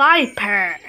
viper.